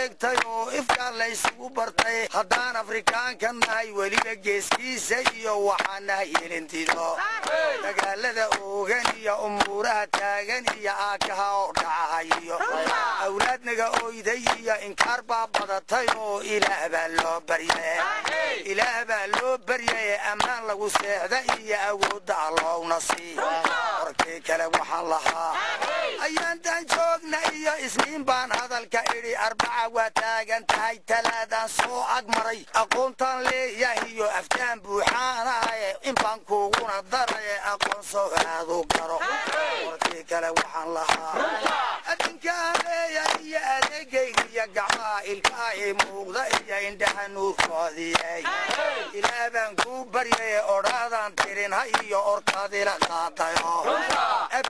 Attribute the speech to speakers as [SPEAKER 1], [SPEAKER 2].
[SPEAKER 1] wareegtay oo ifkaa laysugu bartay haddaan afrikaanka nahay weliba geeskiisa iyo waxaan nahay elintido dagaalada oogan iyo umuuraha taagan iyo aakaha oo dhacahayiyo awlaadnaga oyday iyo inkaar baa badatay oo ilaah baa loo barye ilaah baa loo baryaye ammaan lagu seexda iyo awoodda allowna sii. Warkii kale waxaan lahaa ayaantaan joogna iyo isniin baan hadalka idhi arbaca waa taagan tahay talaadaan soo agmaray aqoontaan leeyahiyo aftaan buuxaanahaye inbaan kuuguna daraye aqoonsoo aadu garo warkii kale waxaan lahaa adinkaan leeyahay iyo adeegayga iyo gacmaha ilkaha i muuqda iyo indhaha nuurkoodiyey ilaah baan kuu baryaye odhaadaan tirin ha iyo orkaadila qaadayo